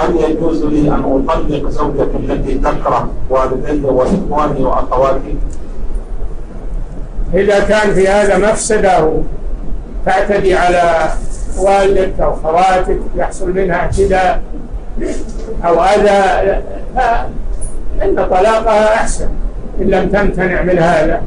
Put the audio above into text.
هل يجوز لي أن أطلق زوجتي التي تكره والدي وإخواني وأخواتي؟ إذا كان في هذا مفسدة تعتدي على والدك أو خواتك يحصل منها اعتداء أو أذى فإن طلاقها أحسن إن لم تمتنع من هذا